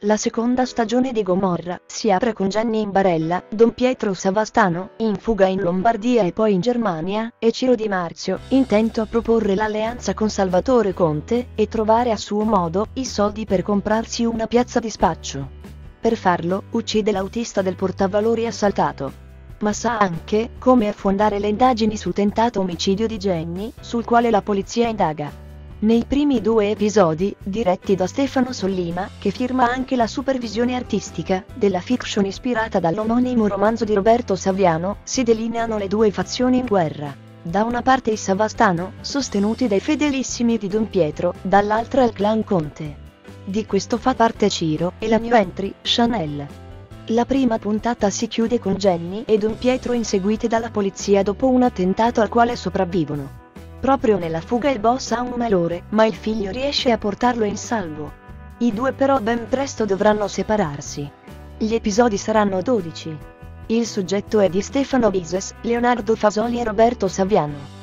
La seconda stagione di Gomorra si apre con Jenny in barella, Don Pietro Savastano, in fuga in Lombardia e poi in Germania, e Ciro Di Marzio, intento a proporre l'alleanza con Salvatore Conte, e trovare a suo modo, i soldi per comprarsi una piazza di spaccio. Per farlo, uccide l'autista del portavalori assaltato. Ma sa anche come affondare le indagini sul tentato omicidio di Jenny, sul quale la polizia indaga. Nei primi due episodi, diretti da Stefano Sollima, che firma anche la supervisione artistica, della fiction ispirata dall'omonimo romanzo di Roberto Saviano, si delineano le due fazioni in guerra. Da una parte i Savastano, sostenuti dai fedelissimi di Don Pietro, dall'altra il clan Conte. Di questo fa parte Ciro, e la new entry, Chanel. La prima puntata si chiude con Jenny e Don Pietro inseguiti dalla polizia dopo un attentato al quale sopravvivono. Proprio nella fuga il boss ha un malore, ma il figlio riesce a portarlo in salvo. I due però ben presto dovranno separarsi. Gli episodi saranno 12. Il soggetto è di Stefano Bises, Leonardo Fasoli e Roberto Saviano.